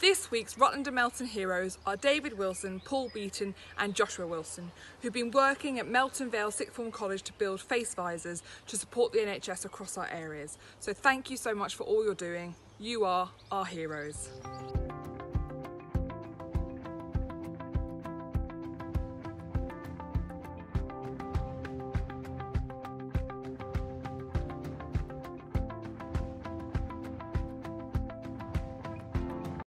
This week's Rutland and Melton heroes are David Wilson, Paul Beeton and Joshua Wilson, who've been working at Melton Vale Sixth Form College to build face visors to support the NHS across our areas. So thank you so much for all you're doing. You are our heroes.